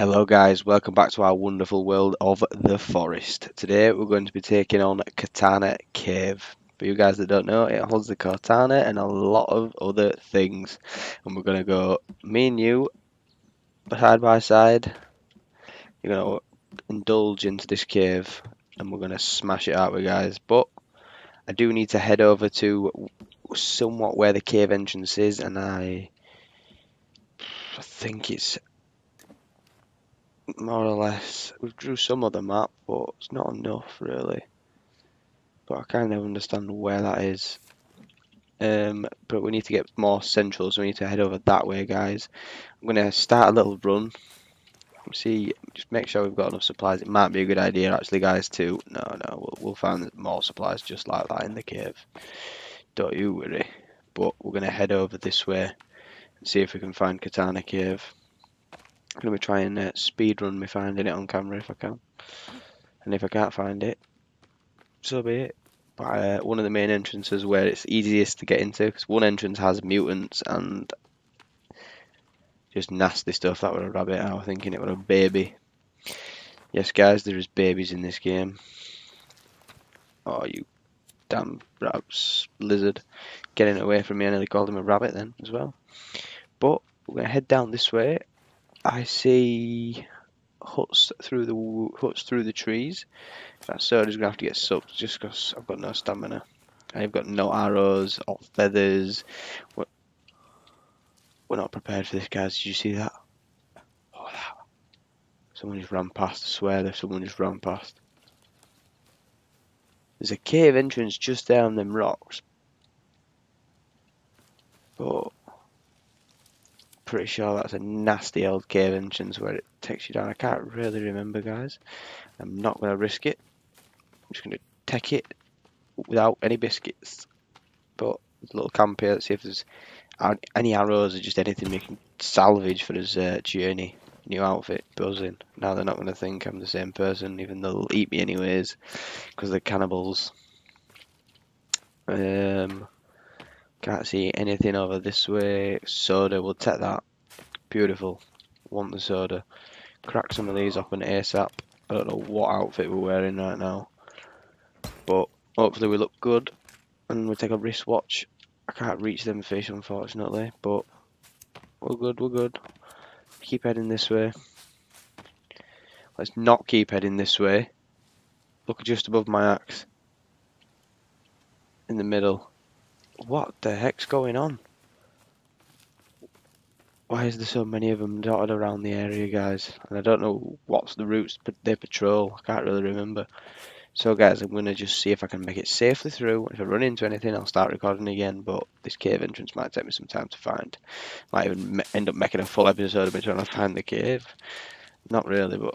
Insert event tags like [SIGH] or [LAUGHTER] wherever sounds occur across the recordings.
Hello guys, welcome back to our wonderful world of the forest. Today we're going to be taking on Katana Cave. For you guys that don't know, it holds the katana and a lot of other things. And we're going to go, me and you, side by side. You're going to indulge into this cave and we're going to smash it out with guys. But I do need to head over to somewhat where the cave entrance is and I I think it's more or less. We've drew some of the map, but it's not enough really. But I kind of understand where that is. Um, but we need to get more central, so we need to head over that way, guys. I'm gonna start a little run. See, just make sure we've got enough supplies. It might be a good idea, actually, guys. To no, no, we'll, we'll find more supplies just like that in the cave. Don't you worry. But we're gonna head over this way and see if we can find Katana Cave. I'm going to be trying uh, speed run me finding it on camera if I can. And if I can't find it, so be it. But uh, one of the main entrances where it's easiest to get into, because one entrance has mutants and just nasty stuff. That was a rabbit. I was thinking it was a baby. Yes, guys, there is babies in this game. Oh, you damn rabbits, lizard. Getting away from me, I nearly called him a rabbit then as well. But we're going to head down this way I see huts through the huts through the trees. That sword is gonna have to get sucked just because I've got no stamina. I've got no arrows or feathers. We're, we're not prepared for this, guys. Did you see that? Oh, that. Someone just ran past. I swear that someone just ran past. There's a cave entrance just down them rocks. But pretty sure that's a nasty old cave entrance where it takes you down. I can't really remember, guys. I'm not going to risk it. I'm just going to take it without any biscuits. But a little camp here. Let's see if there's any arrows or just anything we can salvage for his uh, journey. New outfit, buzzing. Now they're not going to think I'm the same person, even though they'll eat me anyways, because they're cannibals. Um, can't see anything over this way. Soda, we'll take that. Beautiful. Want the soda. Crack some of these open ASAP. I don't know what outfit we're wearing right now. But hopefully we look good. And we take a wristwatch. I can't reach them fish unfortunately. But we're good, we're good. Keep heading this way. Let's not keep heading this way. Look just above my axe. In the middle. What the heck's going on? Why is there so many of them dotted around the area, guys? And I don't know what's the routes they patrol. I can't really remember. So, guys, I'm going to just see if I can make it safely through. If I run into anything, I'll start recording again. But this cave entrance might take me some time to find. Might even end up making a full episode of me trying to find the cave. Not really, but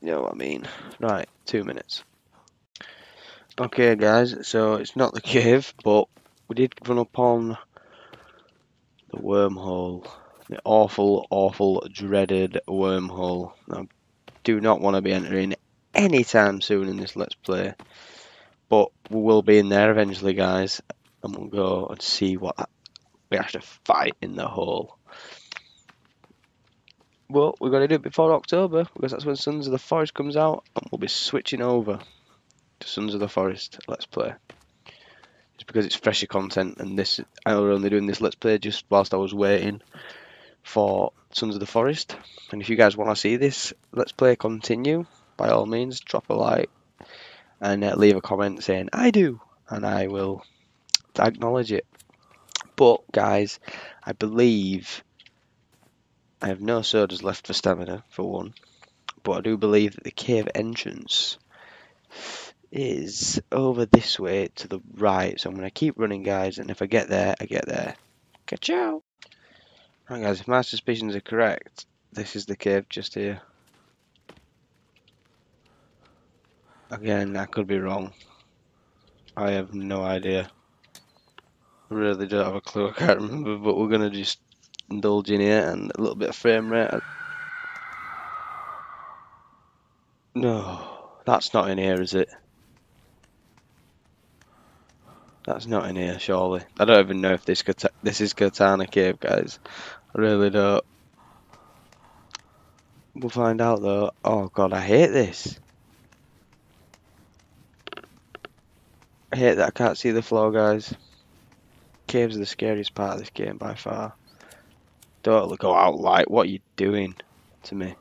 you know what I mean. Right, two minutes. Okay guys, so it's not the cave, but we did run upon the wormhole. The awful, awful, dreaded wormhole. I do not want to be entering anytime soon in this Let's Play. But we will be in there eventually, guys. And we'll go and see what we have to fight in the hole. Well, we're going to do it before October, because that's when Sons of the Forest comes out, and we'll be switching over to Sons of the Forest Let's Play. Just because it's fresher content, and this I was only doing this Let's Play just whilst I was waiting for Sons of the Forest. And if you guys want to see this Let's Play continue, by all means, drop a like and uh, leave a comment saying I do, and I will acknowledge it. But guys, I believe I have no sodas left for stamina for one, but I do believe that the cave entrance is over this way to the right. So I'm going to keep running, guys, and if I get there, I get there. Catch out! Right, guys, if my suspicions are correct, this is the cave just here. Again, I could be wrong. I have no idea. I really don't have a clue, I can't remember, but we're going to just indulge in here and a little bit of frame rate. No, that's not in here, is it? That's not in here, surely. I don't even know if this this is Katana Cave, guys. I really don't. We'll find out though. Oh god, I hate this. I hate that I can't see the floor, guys. Caves are the scariest part of this game by far. Don't go out light. What are you doing to me?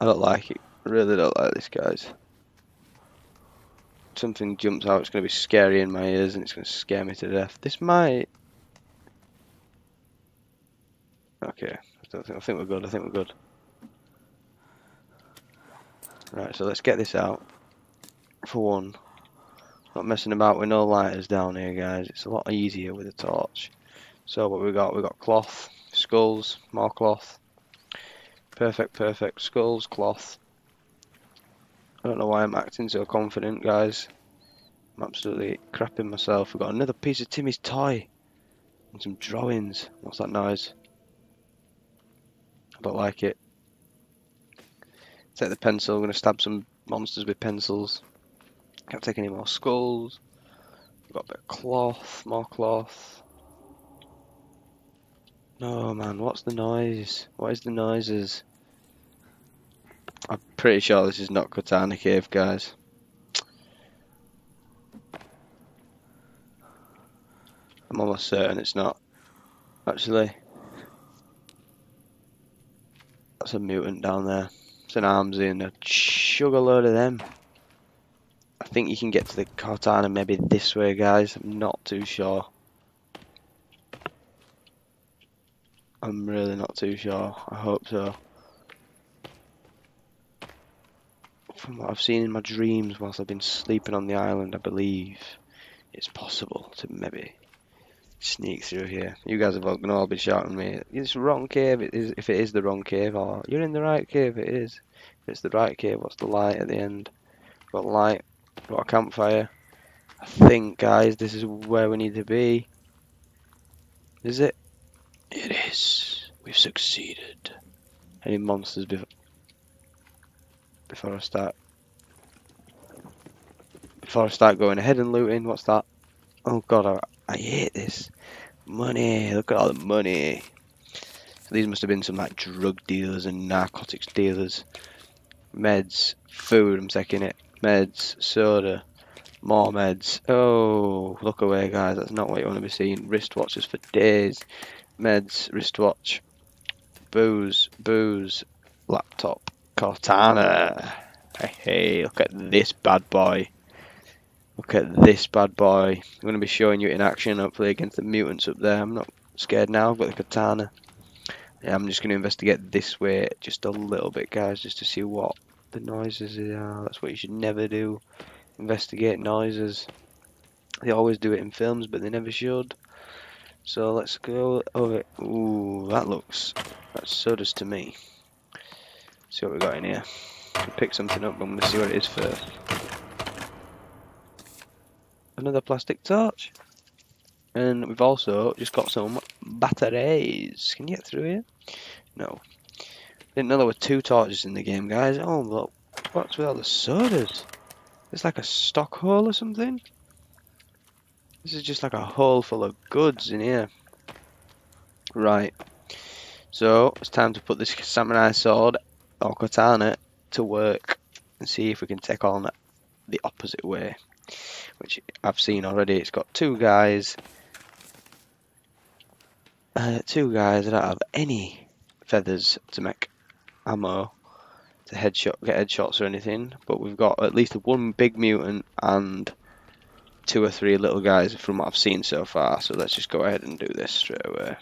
I don't like it. Really don't like this, guys. Something jumps out, it's going to be scary in my ears and it's going to scare me to death. This might... Okay, I, don't think, I think we're good, I think we're good. Right, so let's get this out. For one. Not messing about with no lighters down here, guys. It's a lot easier with a torch. So what we got? We got cloth, skulls, more cloth. Perfect, perfect. Skulls, cloth. I don't know why I'm acting so confident, guys. I'm absolutely crapping myself. We've got another piece of Timmy's toy. And some drawings. What's that noise? I don't like it. Take the pencil. I'm going to stab some monsters with pencils. Can't take any more skulls. We've got a bit of cloth, more cloth. No man, what's the noise? What is the noises? I'm pretty sure this is not Katana Cave, guys. I'm almost certain it's not. Actually. That's a mutant down there. It's an armsy and a sugar load of them. I think you can get to the katana maybe this way, guys. I'm not too sure. I'm really not too sure. I hope so. From what I've seen in my dreams whilst I've been sleeping on the island, I believe it's possible to maybe sneak through here. You guys have all, gonna all be shouting me, it's the wrong cave, it is, if it is the wrong cave, or you're in the right cave, it is. If it's the right cave, what's the light at the end? Got light, Got a campfire. I think, guys, this is where we need to be. Is it? It is. We've succeeded. Any monsters before before I start before I start going ahead and looting? What's that? Oh god, I, I hate this. Money. Look at all the money. These must have been some like drug dealers and narcotics dealers. Meds, food. I'm taking it meds, soda, more meds. Oh, look away, guys. That's not what you want to be seeing. Wristwatches for days. Meds, wristwatch, booze, booze, laptop, Katana. Hey, hey, look at this bad boy. Look at this bad boy. I'm going to be showing you in action, hopefully, against the mutants up there. I'm not scared now. I've got the katana. Yeah, I'm just going to investigate this way just a little bit, guys, just to see what the noises are. That's what you should never do. Investigate noises. They always do it in films, but they never should. So let's go over. Ooh, that looks. That so does to me. See what we got in here. Pick something up. I'm gonna see what it is first. Another plastic torch. And we've also just got some batteries. Can you get through here? No. Didn't know there were two torches in the game, guys. Oh, look. What's with all the sodas? It's like a stock hole or something? This is just like a hole full of goods in here. Right. So, it's time to put this samurai sword, or katana, to work. And see if we can take on the opposite way. Which I've seen already. It's got two guys. Uh, two guys that don't have any feathers to make ammo to headshot get headshots or anything, but we've got at least one big mutant and two or three little guys from what I've seen so far. So let's just go ahead and do this straight away.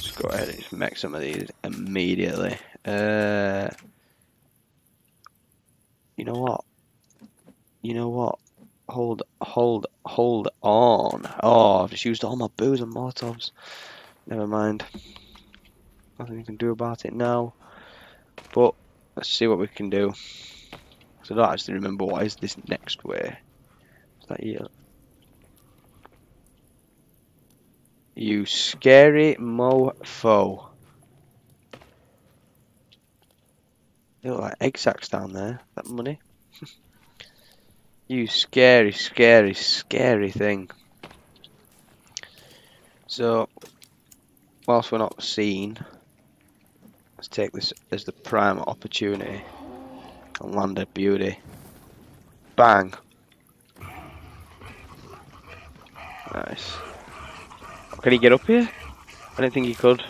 Let's go ahead and just make some of these immediately. Uh, you know what? You know what? Hold, hold, hold on. Oh, I've just used all my booze and molotovs. Never mind. Nothing you can do about it now. But let's see what we can do. So I don't actually remember what is this next way. Is that here? You scary mofo. They look like egg sacks down there. That money. [LAUGHS] you scary, scary, scary thing. So whilst we're not seen, let's take this as the prime opportunity and land a beauty. Bang! Nice. Can he get up here? I don't think he could.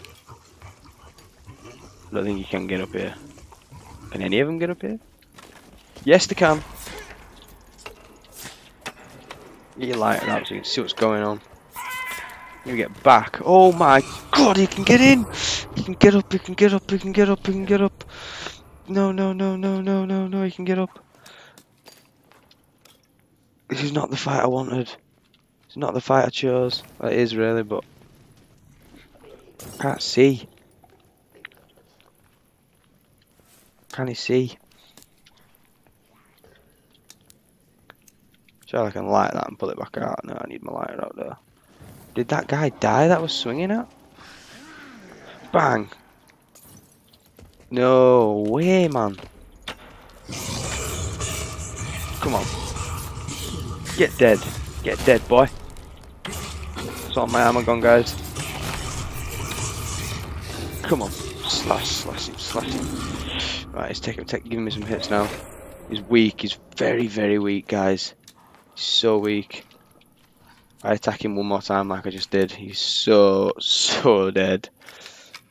I don't think he can get up here. Can any of them get up here? Yes, they can. Get your light out so you can see what's going on. You get back. Oh my god, he can get in! He can get up, he can get up, he can get up, he can get up. No, no, no, no, no, no, no, he can get up. This is not the fight I wanted. Not the fight I chose. Well, it is really, but can't see. Can he see? Sure, I can light that and pull it back out. No, I need my lighter out there. Did that guy die that was swinging at? Bang! No way, man. Come on. Get dead. Get dead, boy. That's all my armor gun, guys. Come on. Slash, slash him, slash him. Right, he's taking, take, giving me some hits now. He's weak. He's very, very weak, guys. He's so weak. I attack him one more time like I just did. He's so, so dead.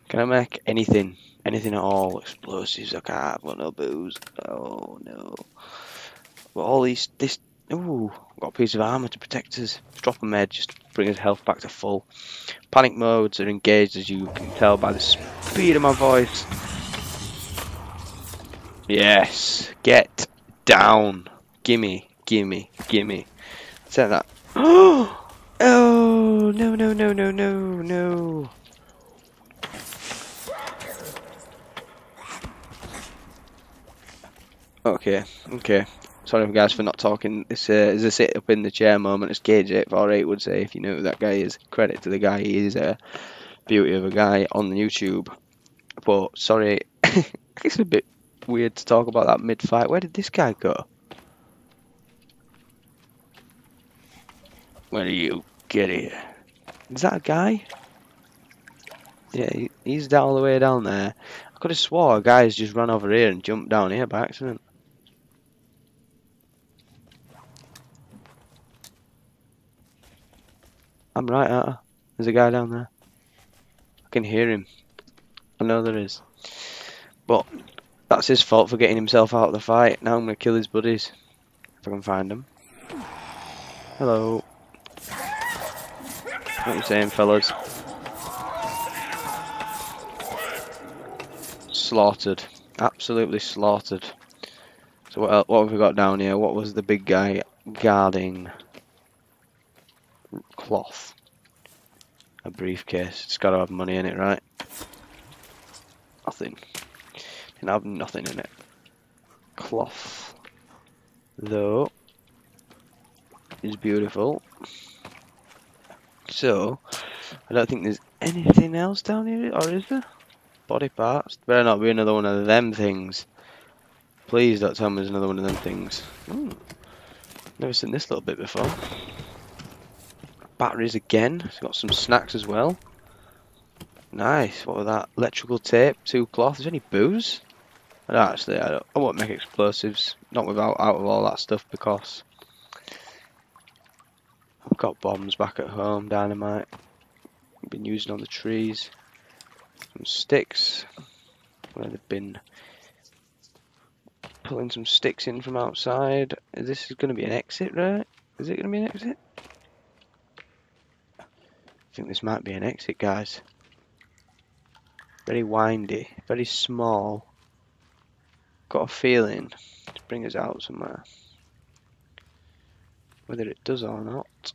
Can I make anything? Anything at all? Explosives, I can't. I've got no booze. Oh, no. But all these, this, ooh, got a piece of armour to protect us. Drop a med, just bring his health back to full. Panic modes are engaged as you can tell by the speed of my voice. Yes, get down. Gimme, gimme, gimme. Say that. [GASPS] Oh, no, no, no, no, no, no. Okay, okay. Sorry guys for not talking. This uh, is a sit up in the chair moment, as Gage 848 would say if you know who that guy is. Credit to the guy, he is a beauty of a guy on YouTube. But sorry, [LAUGHS] it's a bit weird to talk about that mid fight. Where did this guy go? Where do you get here? Is that a guy? Yeah, he's down all the way down there. I could have swore a guy's just run over here and jumped down here by accident. I'm right, at her. There's a guy down there. I can hear him. I know there is. But that's his fault for getting himself out of the fight. Now I'm going to kill his buddies. If I can find them. Hello. What are you saying, fellas? Slaughtered. Absolutely slaughtered. So what, else, what have we got down here? What was the big guy guarding? Cloth. A briefcase. It's got to have money in it, right? Nothing. Can have nothing in it. Cloth. Though. Is beautiful. So, I don't think there's anything else down here, or is there? Body parts. Better not be another one of them things. Please don't tell me there's another one of them things. Ooh. Never seen this little bit before. Batteries again. It's got some snacks as well. Nice. What was that? Electrical tape, two cloth. Is any booze? Don't actually. I, I won't make explosives. Not without out of all that stuff because I've got bombs back at home. Dynamite. Been using on the trees. Some sticks. Where they've been pulling some sticks in from outside. This is going to be an exit, right? Is it going to be an exit? Think this might be an exit, guys. Very windy, very small. Got a feeling to bring us out somewhere. Whether it does or not.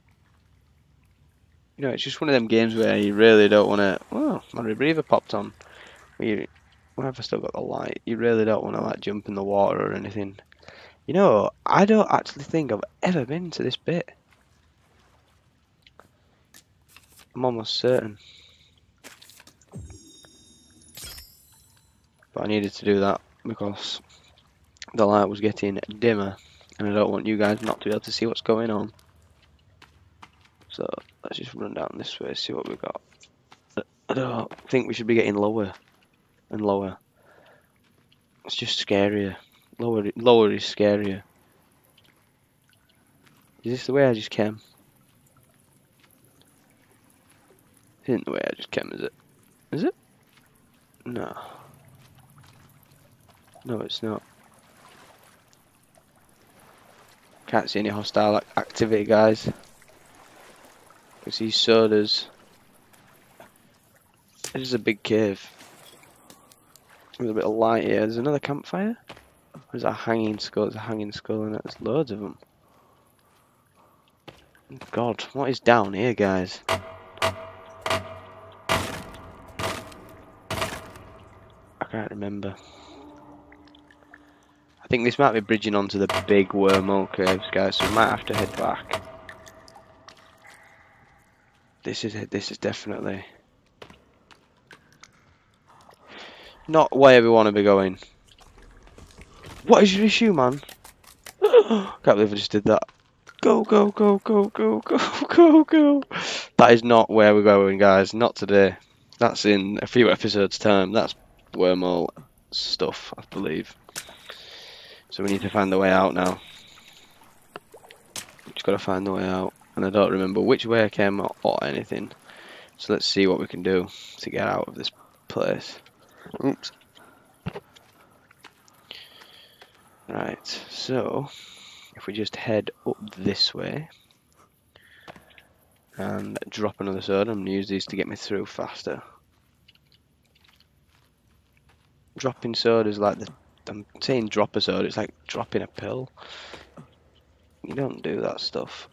You know, it's just one of them games where you really don't want to... Oh, my rebreather popped on. You, why have I still got the light? You really don't want to like jump in the water or anything. You know, I don't actually think I've ever been to this bit. I'm almost certain. But I needed to do that because the light was getting dimmer and I don't want you guys not to be able to see what's going on. So let's just run down this way, see what we got. I don't think we should be getting lower and lower. It's just scarier. Lower, lower is scarier. Is this the way I just came? This isn't the way I just came, is it? Is it? No. No, it's not. Can't see any hostile ac- activity, guys. I see sodas. This is a big cave. With a bit of light here. There's another campfire. There's a hanging skull. There's a hanging skull in it. There's loads of them. God, what is down here, guys? Can't remember. I think this might be bridging onto the big wormhole caves, guys, so we might have to head back. This is it, this is definitely not where we want to be going. What is your issue, man? [GASPS] Can't believe I just did that. Go, go, go, go, go, go, [LAUGHS] go, go. That is not where we're going, guys. Not today. That's in a few episodes' time. That's wormhole stuff, I believe. So we need to find the way out now. Just gotta find the way out. And I don't remember which way I came or, or anything. So let's see what we can do to get out of this place. Oops. Right, so if we just head up this way and drop another soda, I'm going to use these to get me through faster. Dropping sodas like the I'm saying drop a soda, it's like dropping a pill. You don't do that stuff.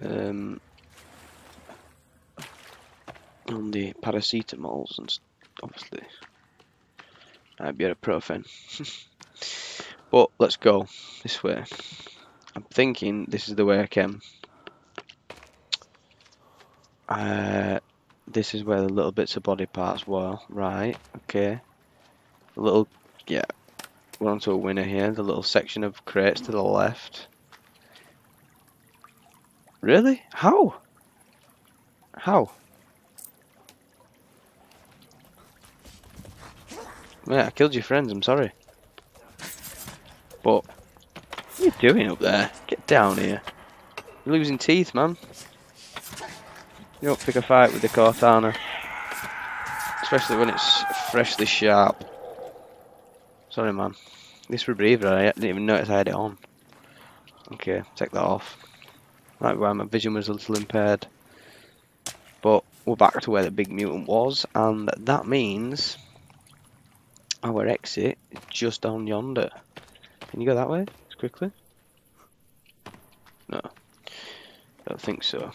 Um, on the paracetamols and obviously ibuprofen. [LAUGHS] but let's go this way. I'm thinking this is the way I came. Uh, this is where the little bits of body parts were. Right, okay. A little, yeah. We're onto a winner here. The little section of crates to the left. Really? How? How? Yeah, I killed your friends, I'm sorry. But, what are you doing up there? Get down here. You're losing teeth, man. You don't pick a fight with the katana. Especially when it's freshly sharp. Sorry, man. This rebreather, I didn't even notice I had it on. Okay, take that off. Right where my vision was a little impaired. But we're back to where the big mutant was, and that means our exit is just down yonder. Can you go that way? Quickly? No. I don't think so.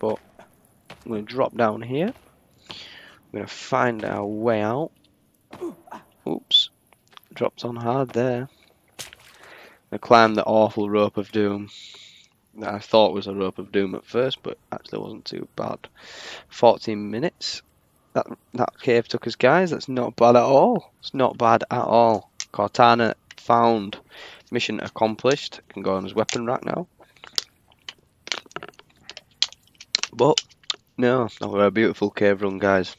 But I'm going to drop down here. I'm going to find our way out. Oops. Dropped on hard there. I climbed the awful rope of doom that I thought was a rope of doom at first, but actually wasn't too bad. 14 minutes. That that cave took us, guys. That's not bad at all. It's not bad at all. Katana found. Mission accomplished. Can go on his weapon rack now. But no, was a beautiful cave run, guys.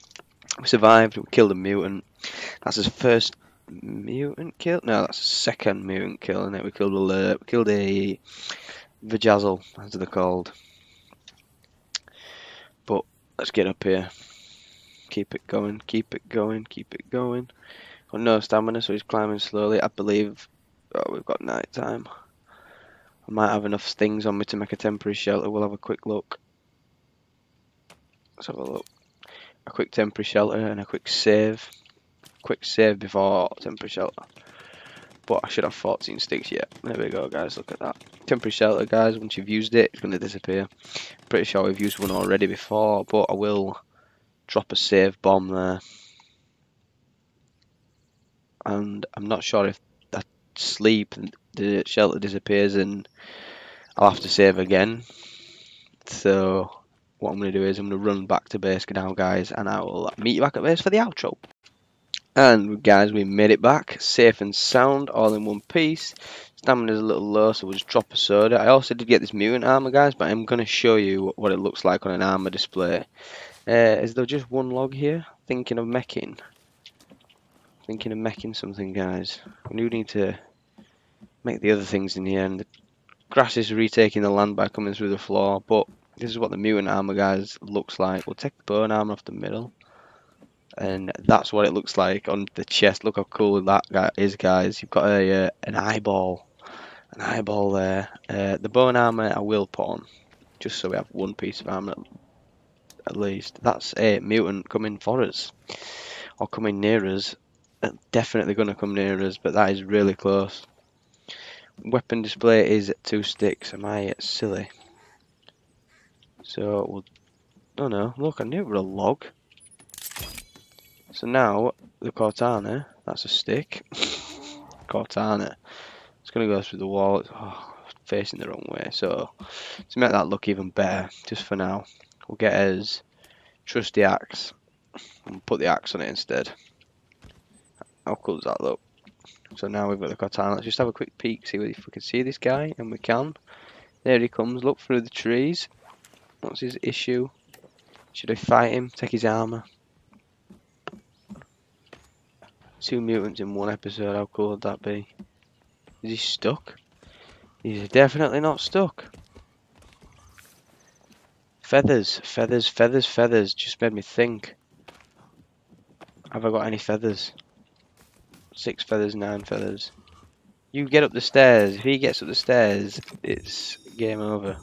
We survived. We killed a mutant. That's his first mutant kill. No, that's his second mutant kill. And we killed a we killed a Vajazzle, as they're called. But let's get up here. Keep it going. Keep it going. Keep it going. Got no stamina, so he's climbing slowly. I believe. Oh, we've got night time. I might have enough things on me to make a temporary shelter. We'll have a quick look. Let's have a look. A quick temporary shelter and a quick save. Quick save before temporary shelter. But I should have 14 sticks yet. There we go, guys. Look at that. Temporary shelter, guys. Once you've used it, it's going to disappear. Pretty sure we've used one already before, but I will drop a save bomb there. And I'm not sure if that sleep the shelter disappears and I'll have to save again. So what I'm going to do is I'm going to run back to base now, guys, and I will meet you back at base for the outro. And guys, we made it back, safe and sound, all in one piece. Stamina's a little low, so we'll just drop a soda. I also did get this mutant armor, guys, but I'm going to show you what it looks like on an armor display. Uh, is there just one log here? Thinking of meching. Thinking of meching something, guys. We do need to make the other things in here, and the grass is retaking the land by coming through the floor, but this is what the mutant armor, guys, looks like. We'll take the bone armor off the middle and that's what it looks like on the chest. Look how cool that guy is, guys. You've got a uh, an eyeball, an eyeball there. Uh, the bone armor I will put on, just so we have one piece of armor at least. That's a mutant coming for us, or coming near us. Uh, definitely going to come near us, but that is really close. Weapon display is two sticks. Am I silly? So we'll. Oh no! Look, I knew it a log. So now, the katana, that's a stick. [LAUGHS] Katana. It's going to go through the wall. It's oh, facing the wrong way. So, to make that look even better, just for now, we'll get his trusty axe. And put the axe on it instead. How cool does that look? So now we've got the katana. Let's just have a quick peek, see if we can see this guy. And we can. There he comes. Look through the trees. What's his issue? Should I fight him? Take his armor? Two mutants in one episode, how cool would that be? Is he stuck? He's definitely not stuck. Feathers, feathers, feathers, feathers. Just made me think. Have I got any feathers? Six feathers, nine feathers. You get up the stairs. If he gets up the stairs, it's game over.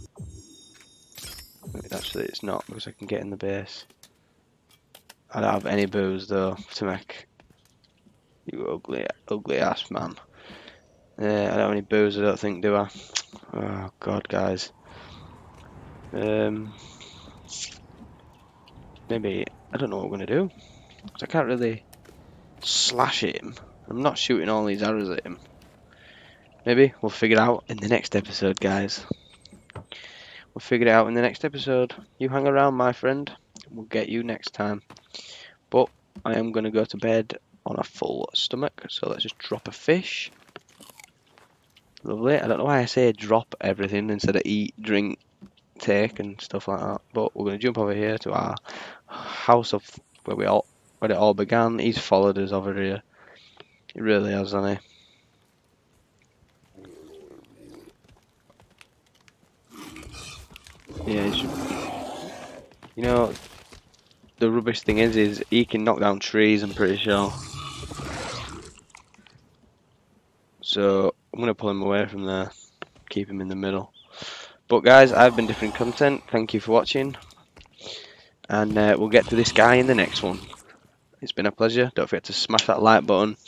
Actually, it's not because I can get in the base. I don't have any booze though to make you ugly, ugly ass man. Yeah, I don't have any booze, I don't think, do I? Oh, God, guys. Um, maybe, I don't know what we're going to do. I can't really slash him. I'm not shooting all these arrows at him. Maybe we'll figure it out in the next episode, guys. We'll figure it out in the next episode. You hang around, my friend. We'll get you next time. But I am going to go to bed on a full stomach. So let's just drop a fish. Lovely. I don't know why I say drop everything instead of eat, drink, take and stuff like that. But we're going to jump over here to our house of where we all where it all began. He's followed us over here. He really has, hasn't he? Yeah, you know, the rubbish thing is, is he can knock down trees. I'm pretty sure. So I'm going to pull him away from there, keep him in the middle. But guys, I've been DifferingContent. Thank you for watching. And uh, we'll get to this guy in the next one. It's been a pleasure. Don't forget to smash that like button.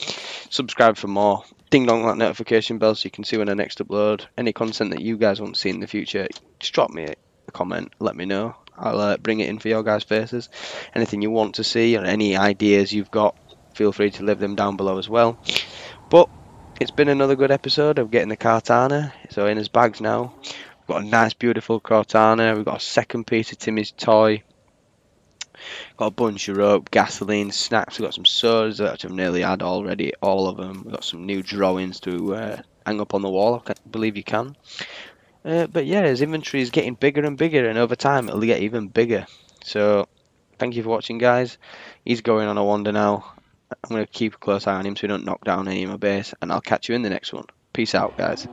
Subscribe for more. Ding dong that notification bell so you can see when I next upload. Any content that you guys want to see in the future, just drop me a comment. Let me know. I'll uh, bring it in for your guys' faces. Anything you want to see or any ideas you've got, feel free to leave them down below as well. But it's been another good episode of getting the katana. So in his bags now. We've got a nice, beautiful katana. We've got a second piece of Timmy's toy. Got a bunch of rope, gasoline, snacks. We've got some swords that I've nearly had already, all of them. We've got some new drawings to uh, hang up on the wall. I believe you can. Uh, but yeah, his inventory is getting bigger and bigger, and over time it'll get even bigger. So, thank you for watching, guys. He's going on a wander now. I'm going to keep a close eye on him so we don't knock down any of my base, and I'll catch you in the next one. Peace out, guys.